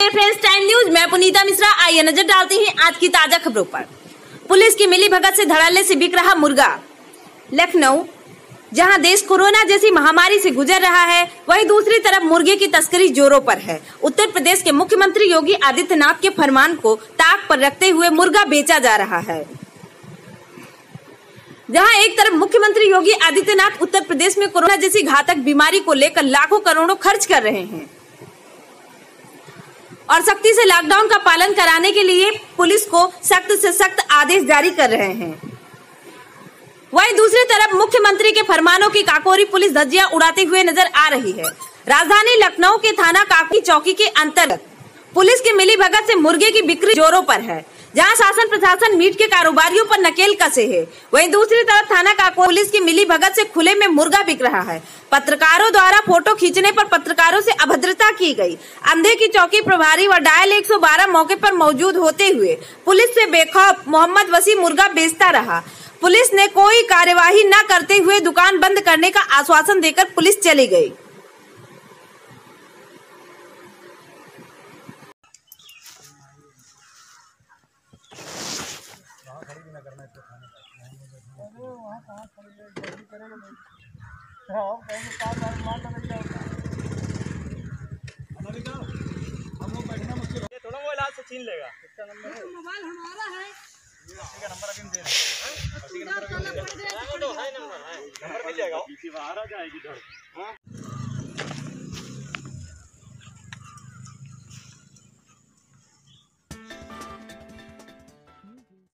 Friends time news मैं पुनीता मिश्रा, आइए नज़र डालते हैं आज की ताज़ा खबरों पर। पुलिस की मिली भगत से धड़ल्ले से बिक रहा मुर्गा। लखनऊ, जहाँ देश कोरोना जैसी महामारी से गुजर रहा है, वहीं दूसरी तरफ़ मुर्गे की तस्करी जोरों पर है। उत्तर प्रदेश के मुख्यमंत्री योगी आदित्यनाथ के फरमान को ताक पर रखते हुए मुर्गा बेचा जा रहा है। जहाँ एक तरफ़ मुख्यमंत्री योगी आदित्यनाथ उत्तर प्रदेश में कोरोना जैसी घातक बीमारी को लेकर लाखों करोड़ों खर्च कर रहे हैं। और सख्ती से लॉकडाउन का पालन कराने के लिए पुलिस को सख्त से सख्त आदेश जारी कर रहे हैं। वहीं दूसरी तरफ़ मुख्यमंत्री के फरमानों की काकोरी पुलिस धज्जियाँ उड़ाते हुए नज़र आ रही है। राजधानी लखनऊ के थाना काकी चौकी के अंतर्गत पुलिस की मिली भगत से मुर्गे की बिक्री जोरों पर है, जहाँ शासन प्रशासन मीट के कारोबारियों पर नकेल कसे है। वहीं दूसरी तरफ़ थाना का पुलिस की मिली भगत से खुले में मुर्गा बिक रहा है। पत्रकारों द्वारा फ़ोटो खींचने पर पत्रकारों से अभद्रता की गई। अंधे की चौकी प्रभारी व डायल 112 मौके पर मौजूद होते हुए पुलिस से बेखौफ मोहम्मद वसी मुर्गा बेचता रहा। पुलिस ने कोई कार्यवाही न करते हुए दुकान बंद करने का आश्वासन देकर पुलिस चली गई। थोड़ा मोबाइल हाथ से छीन लेगा इसका नंबर है मोबाइल हमारा है उसी का नंबर अभी हम दे रहे हैं का नंबर अभी हम दे रहे हैं गया नंबर मिल जाएगा वो।